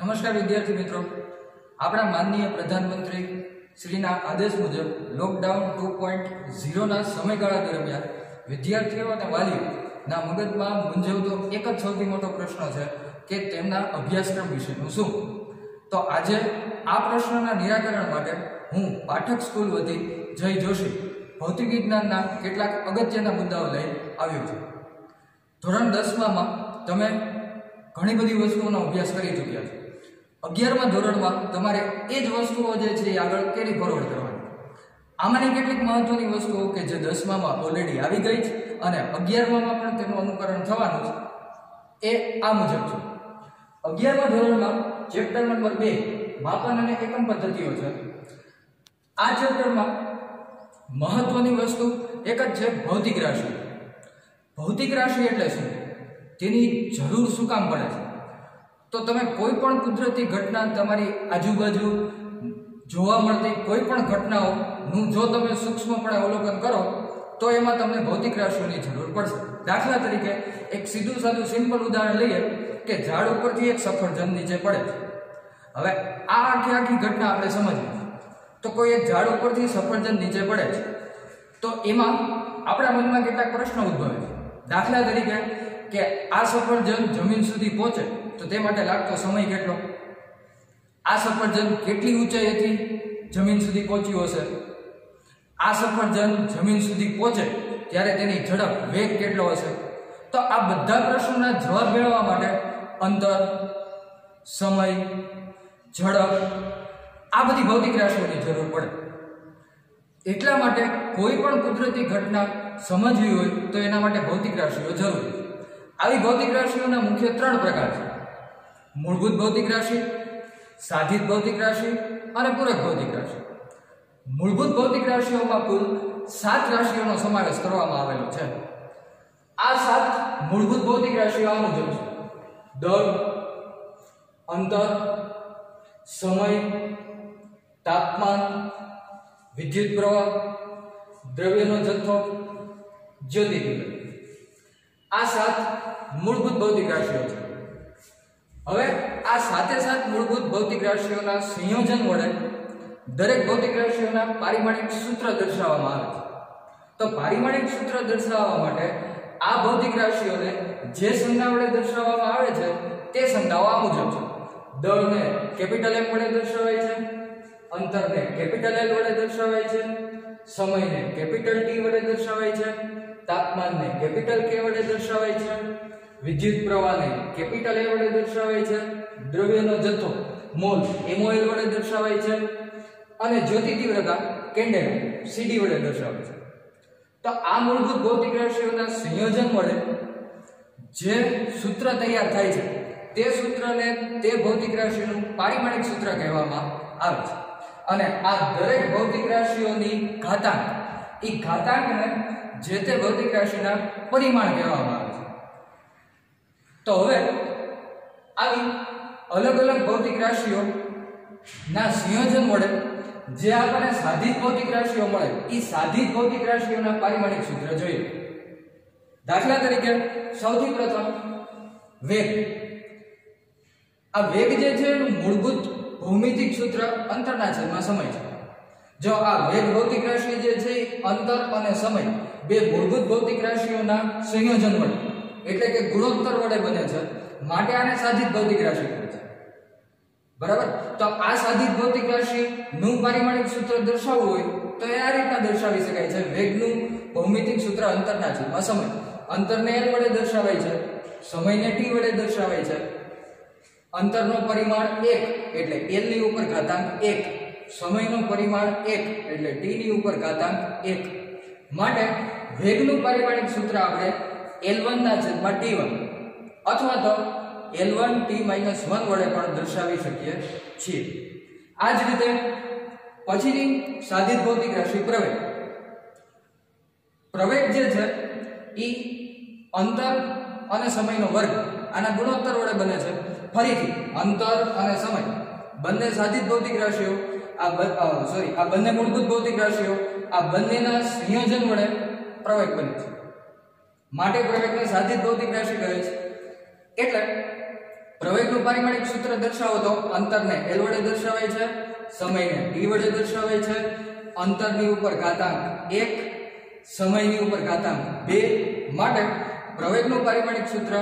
નમસ્કાર વિદ્યાર્થી મિત્રો. આપણા માનનીય પ્રધાનમંત્રી શ્રીના આદેશ મુજબ લોકડાઉન ટુ પોઈન્ટ ઝીરોના સમયગાળા દરમિયાન વિદ્યાર્થીઓ અને વાલીઓના મગજમાં મૂંઝવતો એક જ સૌથી મોટો પ્રશ્ન છે કે તેમના અભ્યાસક્રમ વિશેનું શું? તો આજે આ પ્રશ્નના નિરાકરણ માટે હું પાઠક સ્કૂલ વતી જય જોશી, ભૌતિક વિજ્ઞાનના કેટલાક અગત્યના મુદ્દાઓ લઈ આવ્યો છું. ધોરણ દસમાં તમે ઘણી બધી વસ્તુઓનો અભ્યાસ કરી ચૂક્યા છો. અગિયારમા ધોરણમાં તમારે એ જ વસ્તુઓ જે છે એ આગળ કેરી ફોરવર્ડ કરવાની. આમાંની કેટલીક મહત્વની વસ્તુઓ કે જે દસમામાં ઓલરેડી આવી ગઈ છે અને અગિયારમામાં પણ તેનું અનુકરણ થવાનું છે, એ આ મુજબ છે. અગિયારમા ધોરણમાં ચેપ્ટર નંબર બે, માપન અને એકમ પદ્ધતિઓ છે. આ ચેપ્ટરમાં મહત્વની વસ્તુ એક જ છે, ભૌતિક રાશિ. ભૌતિક રાશિ એટલે શું? તેની જરૂર શું કામ પડે છે? તો તમે કોઈ પણ કુદરતી ઘટના તમારી આજુબાજુ જોવા મળતી કોઈ પણ ઘટનાઓનું જો તમે સૂક્ષ્મપણે અવલોકન કરો, તો એમાં તમને ભૌતિક રાશિઓની જરૂર પડશે. દાખલા તરીકે, એક સીધું સાધું સિમ્પલ ઉદાહરણ લઈએ કે ઝાડ ઉપરથી એક સફરજન નીચે પડે છે. હવે, આ આખી આખી ઘટના આપણે સમજીએ. તો કોઈ એક ઝાડ ઉપરથી સફરજન નીચે પડે છે. તો એમાં આપણા મનમાં કેટલાક પ્રશ્નો ઉદ્ભવે છે. દાખલા તરીકે કે આ સફરજન જમીન સુધી પહોંચે, તો તે માટે લાગતો સમય કેટલો? આ સફરજન કેટલી ઊંચાઈથી જમીન સુધી પહોંચ્યું હશે. આ સફરજન જમીન સુધી પહોંચે ત્યારે તેની ઝડપ વેગ કેટલો હશે? તો આ બધા પ્રશ્નોના જવાબ મેળવવા માટે અંતર, સમય, ઝડપ, આ બધી ભૌતિક રાશિઓની જરૂર પડે. એટલા માટે કોઈ પણ કુદરતી ઘટના સમજવી હોય તો એના માટે ભૌતિક રાશિઓ જરૂરી છે. આવી ભૌતિક રાશિઓના મુખ્ય ત્રણ પ્રકાર છે. મૂળભૂત ભૌતિક રાશિ, સાધિત ભૌતિક રાશિ અને પૂરક ભૌતિક રાશિ. મૂળભૂત ભૌતિક રાશિઓમાં કુલ સાત રાશિઓનો સમાવેશ કરવામાં આવેલો છે. આ સાત મૂળભૂત ભૌતિક રાશિઓ આ મુજબ છે. દળ, અંતર, સમય, તાપમાન, વિદ્યુત પ્રવાહ, દ્રવ્યનો જથ્થો જ્યોતિર્બિંદ આ સાત મૂળભૂત ભૌતિક રાશિઓ છે. હવે આ સાતે સાત મૂળભૂત ભૌતિક રાશિઓના સંયોજન વડે દરેક ભૌતિક રાશિઓના પારિમાણિક સૂત્ર દર્શાવવામાં આવે છે. તો પારિમાણિક સૂત્ર દર્શાવવા માટે આ ભૌતિક રાશિઓને જે સંજ્ઞા વડે દર્શાવવામાં આવે છે, તે સંજ્ઞાઓ આ મુજબ છે. દળને કેપિટલ એમ વડે દર્શાવાય છે, અંતરને કેપિટલ એલ વડે દર્શાવાય છે સમયને કેપિટલ ટી વડે દર્શાવાય છે, તાપમાનને કેપિટલ કે વડે દર્શાવાય છે, વિદ્યુત પ્રવાહને કેપિટલ એ વડે દર્શાવાય છે, દ્રવ્યનો જથ્થો, મોલ એમઓએલ વડે દર્શાવાય છે, અને જ્યોતિ તીવ્રતા કેન્ડેલ સીડી વડે દર્શાવાય છે. તો આ મૂળભૂત ભૌતિક રાશિઓના સંયોજન વડે જે સૂત્ર તૈયાર થાય છે, તે સૂત્રને તે ભૌતિક રાશિનું પારિમાણિક સૂત્ર કહેવામાં આવે છે. અને આ દરેક ભૌતિક રાશિઓની ઘાતાંક. એ ઘાતાંકને જે તે ભૌતિક રાશિના પરિમાણ કહેવામાં આવે છે. તો હવે આવી અલગ અલગ ભૌતિક રાશિઓ ના સંયોજન વડે જે આપણને સાધિત ભૌતિક રાશિઓ મળે, એ સાધિત ભૌતિક રાશિઓના પારિમાણિક સૂત્ર જોઈએ. દાખલા તરીકે સૌથી પ્રથમ વેગ. આ વેગ જે છે મૂળભૂત ભૌમિતિક સૂત્ર અંતરના છેદમાં સમય છે. જો આ વેગ ભૌતિક રાશિ જે છે અંતર અને સમય, બે મૂળભૂત ભૌતિક રાશિઓના સંયોજન વડે, એટલે કે ગુણોત્તર વડે બને છે, માટે આને સાધિત ભૌતિક રાશિ કહે છે. બરાબર? તો આ સાધિત ભૌતિક રાશિ નું પારિમાણિક સૂત્ર દર્શાવવું હોય, તો એ આ રીતના દર્શાવી શકાય છે. વેગનું ભૌમિતિક સૂત્ર અંતરના છેદમાં સમય. અંતરને એલ વડે દર્શાવાય છે, સમયને ટી વડે દર્શાવાય છે અંતરનો પરિમાણ એક, એટલે એલની ઉપર ઘાતાંક 1 સમયનું પરિમાણ એક, એટલે ટી ની ઉપર ઘાતાંક એક. માટે વેગનું પારિમાણિક સૂત્ર આપણે L1 ના છેદમાં T1 અથવા તો L one T minus one વડે પણ દર્શાવી શકીએ છીએ. આ જ રીતે પછીની સાધિત ભૌતિક રાશિ પ્રવેગ. પ્રવેગ જે છે એ અંતર અને સમયનો વર્ગ, આના ગુણોત્તર વડે બને છે. ફરીથી અંતર અને સમય. બંને સાધિત ભૌતિક રાશિઓ, આ સોરી આ બંને મૂળભૂત ભૌતિક રાશિઓ, આ બંનેના સંયોજન વડે પ્રવેગ બને છે. માટે પ્રવેગને સાધિત ભૌતિક રાશિ કહે છે. એટલે પ્રવેગનું પારિમાણિક સૂત્ર દર્શાવો તો અંતરને એલ વડે દર્શાવાય છે, સમયને t વડે દર્શાવાય છે, અંતરની ઉપર ઘાતાંક એક, સમયની ઉપર ઘાતાંક બે. માટે પ્રવેગનું પારિમાણિક સૂત્ર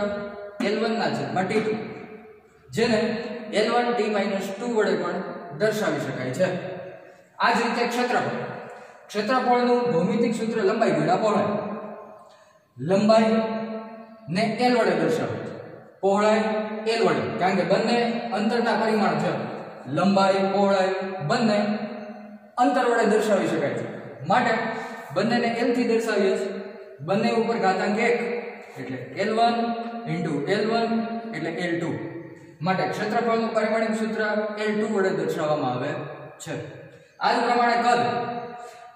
l1 ના છેદમાં t2 જેને l1 t 2 વડે પણ દર્શાવી શકાય છે. આ જ રીતે ક્ષેત્રફળ. ક્ષેત્રફળનું ભૌમિતિક સૂત્ર લંબાઈ ગુણ્યા પહોળાઈ. લંબાઈ ને l વડે દર્શાવે છે. પહોળાઈ l વડે. કારણ કે બંને અંતરના પરિમાણ છે. લંબાઈ, પહોળાઈ બંને અંતર વડે દર્શાવી શકાય છે. માટે બંનેને l થી દર્શાવીએ છીએ. બંને ઉપર ઘાતાંક 1 એટલે l1 l1 એટલે l2 માટે ક્ષેત્રફળનું પરિમાણિક સૂત્ર l2 વડે દર્શાવવામાં આવે છે. આ જ પ્રમાણે કદ.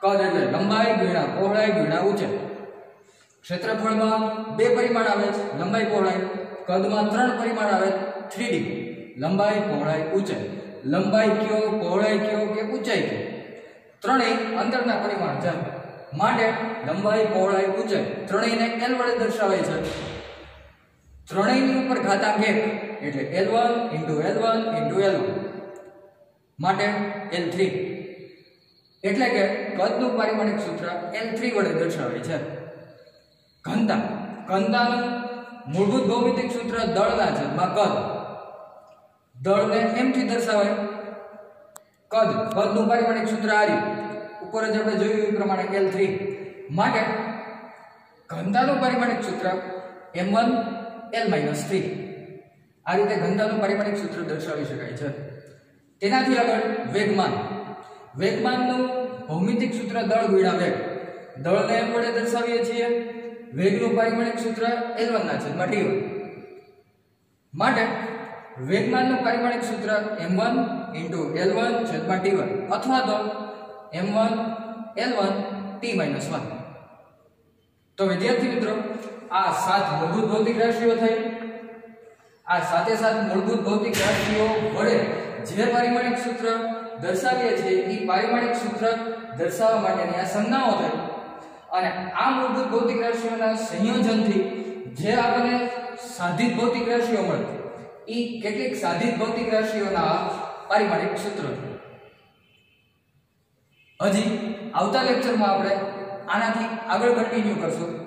કદ એટલે લંબાઈ ગુણ્યા પહોળાઈ ગુણ્યા ઊંચાઈ ક્ષેત્રફળમાં બે પરિમાણ આવે છે, લંબાઈ પહોળાઈ. કદમાં ત્રણ પરિમાણ આવે 3D લંબાઈ, પહોળાઈ ઊંચાઈ લંબાઈ કયો, પહોળાઈ કયો કે ઊંચાઈ કયો? ત્રણેય અંતરના પરિમાણ છે. માટે લંબાઈ, પહોળાઈ ઊંચાઈ ત્રણેયને l વડે દર્શાવાય છે. ત્રણેયની ઉપર ઘાતાંક 1 એટલે l1 l1 l1 માટે l3 એટલે કે કદનું પારિમાણિક સૂત્ર l3 વડે દર્શાવે છે. ઘનતા. ઘનતાનું મૂળભૂત ભૌમિતિક સૂત્ર દળના છેદમાં કદ. દળને એમથી દર્શાવાય? કદ. કદનું પારિમાણિક સૂત્ર આ રીતે ઉપર જ આપણે જોયું એ પ્રમાણે L3 માટે ઘનતાનું પારિમાણિક સૂત્ર m1 L-3 આ રીતે ઘનતાનું પારિમાણિક સૂત્ર દર્શાવી શકાય છે. તેનાથી આગળ વેગમાન. વેગમાનનું ભૌમિતિક સૂત્ર દળ ગુણ્યા વેગ. દળને એમ વડે દર્શાવીએ છીએ વેગનું પારિમાણિક સૂત્ર L1 ના છેદમાં t1 માટે વેગમાનનું પારિમાણિક સૂત્ર m1 L1 છેદમાં t1 અથવા તો m1 L1 t 1 તો વિદ્યાર્થી મિત્રો, આ સાત મૂળભૂત ભૌતિક રાશિઓ થઈ. આ સાથે સાથે મૂળભૂત ભૌતિક રાશિઓ વડે જે પારિમાણિક સૂત્ર દર્શાવીએ છીએ એ પારિમાણિક સૂત્ર દર્શાવવા માટેની આ સંજ્ઞાઓ થઈ અને આ મૂળભૂત ભૌતિક રાશિઓના સંયોજનથી જે આપણને સાધિત ભૌતિક રાશિઓ મળે એ કેટલીક સાધિત ભૌતિક રાશિઓના પારિમાણિક સૂત્ર હજી આવતા લેક્ચરમાં આપણે આનાથી આગળ કન્ટિન્યુ કરશું.